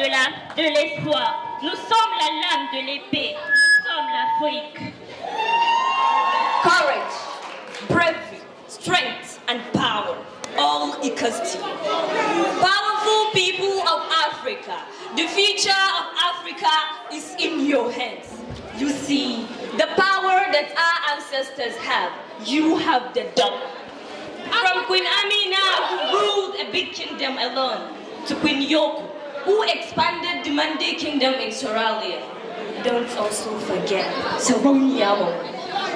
de la de l'espoir. Nous sommes la lame de l'épée. Nous sommes l'Afrique. Courage, bravery, strength, and power all to. Powerful people of Africa, the future of Africa is in your hands. You see, the power that our ancestors have, you have the double. From Queen Amina, who ruled a big kingdom alone, to Queen Yoko, who expanded the Mande kingdom in Soralia. Don't also forget Saronyamo,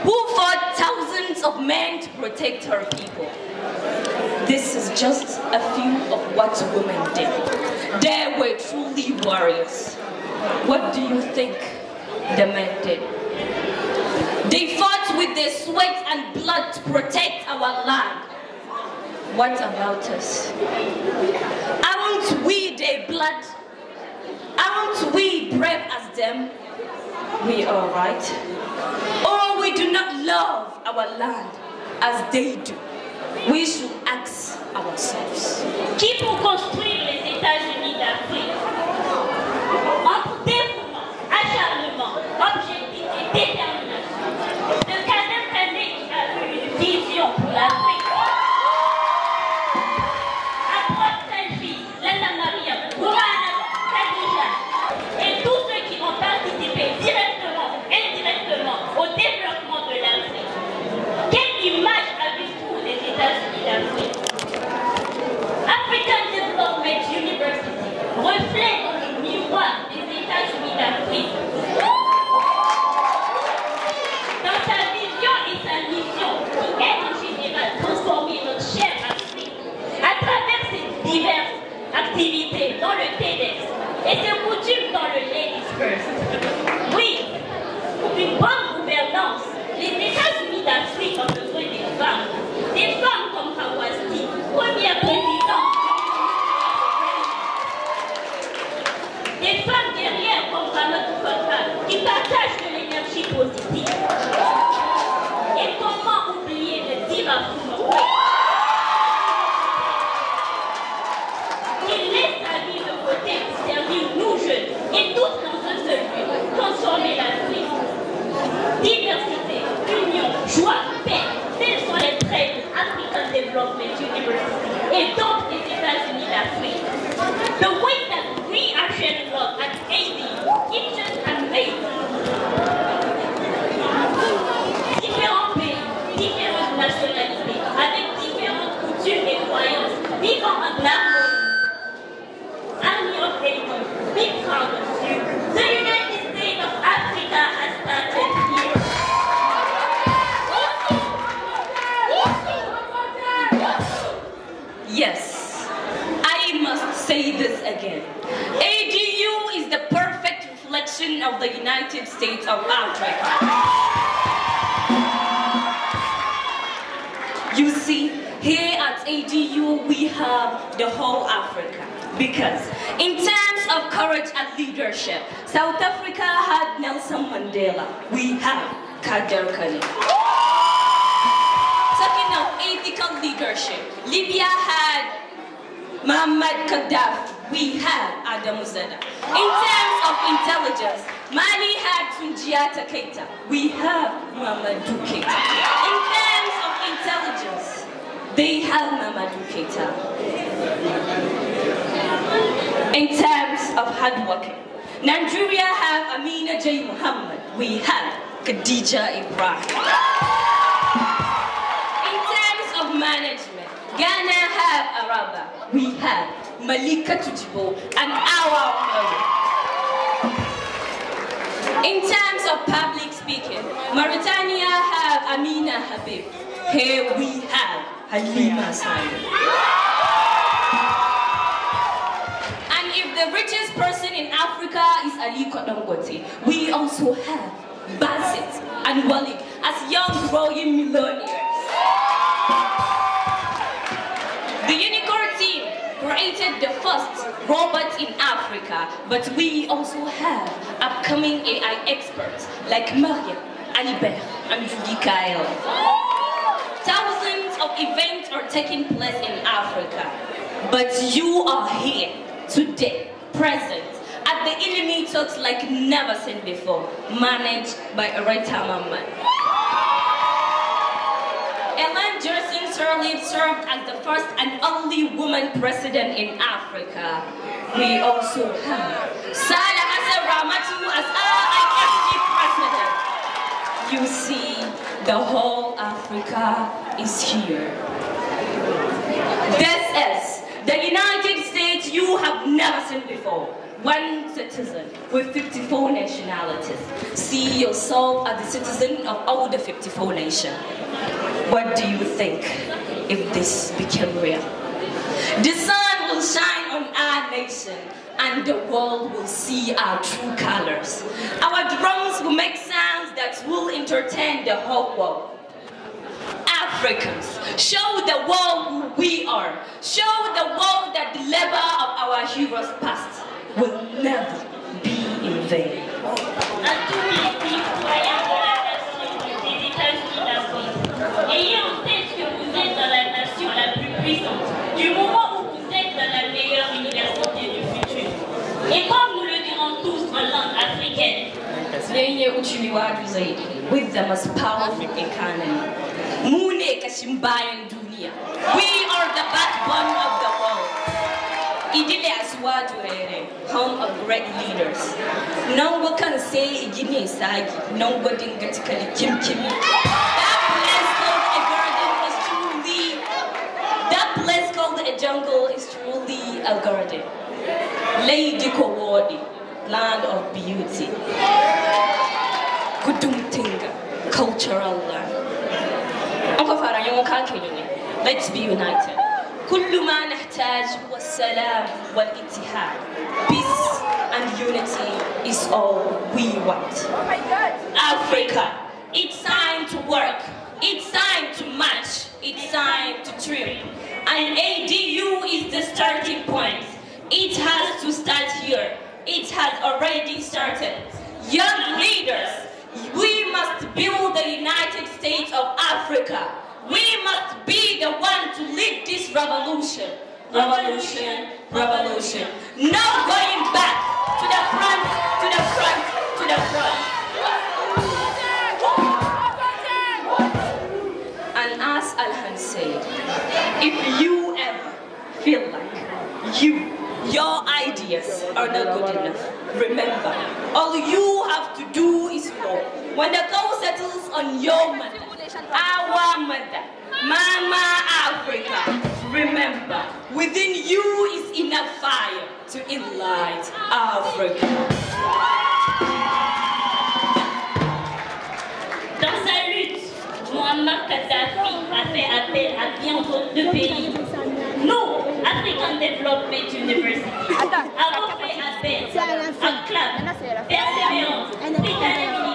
who fought thousands of men to protect her people. This is just a few of what women did. They were truly warriors. What do you think the men did? They fought with their sweat and blood to protect our land. What about us? Aren't we blood? Aren't we brave as them? We are right. Or we do not love our land as they do. We should ask ourselves. Qui pour construire les États-Unis d'Afrique Partagent de l'énergie positive. Et comment oublier de dire à Foucault Il laisse sa vie de côté pour servir nous jeunes et tous dans un seul but, transformer l'Afrique. Diversité, union, joie, paix, tels sont les traits de African Development University et donc des États-Unis d'Afrique. The way that we love Of You see, here at ADU we have the whole Africa. Because in terms of courage and leadership, South Africa had Nelson Mandela. We have Kader Kani. Talking of ethical leadership, Libya had Muammar Gaddafi. We had Adam Zada. In terms of intelligence, Mali had Sundiata Keita. We have Mamadou Keita. In terms of intelligence, they have Mamadou Keita. In terms of hard working, Nigeria have Amina J. Muhammad. We have Khadija Ibrahim. In terms of management, Ghana have Araba. We have Malika Tujibo and our Mary. In terms of public speaking, Mauritania have Amina Habib. Here we have Halima Sani. And if the richest person in Africa is Aliko Dangote, we also have Bassett and Walik as young growing millionaires. Created the first robot in Africa, but we also have upcoming AI experts like Mariam, Alibert, and Judy Kyle. Thousands of events are taking place in Africa, but you are here today, present, at the Ilimi Talks like never seen before, managed by a right-hand Mamman. Johnson Sirleaf served as the first and only woman president in Africa. We also have Salah Hassan Ramatu as our IFG president. You see, the whole Africa is here. This is the United States you have never seen before. One citizen with 54 nationalities. See yourself as the citizen of all the 54 nations. What do you think if this became real? The sun will shine on our nation and the world will see our true colors. Our drums will make sounds that will entertain the whole world. Africans, show the world who we are. Show the world that the labor of our heroes past will never be in vain. Yenye uchumi watu zaidi with the most powerful economy. Mu ne kashin we are the backbone of the world. Idile asuwaju rere home of great leaders. Nan go kan sai igine sagi nan go dinga tikali kimkimi. That place called a garden is truly that place called a jungle is truly a garden. Lady kowodi land of beauty Kudumtinga, cultural land. Uncle Farah, you won't Let's be united. كل ما نحتاج هو السلام والاتحاد. Peace and unity is all we want. Africa, it's time to work. It's time to march. It's time to trim. And ADU is the starting point. It has to start here. It has already started. Young leaders, we must build the United States of Africa. We must be the one to lead this revolution. Revolution, revolution. No going back to the front, to the front, to the front. And as Alhan said, if you ever feel like you, your ideas are not good enough, remember, all you have to do is. When the cow settles on your mother, our mother, Mama Africa, remember, within you is enough fire to enlight Africa. dans sa lutte, Muammar Kadhafi a fait appel à bien d'autres pays. Nous, African Development University, avons fait appel à CLAP, Persévérance, Britannique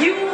You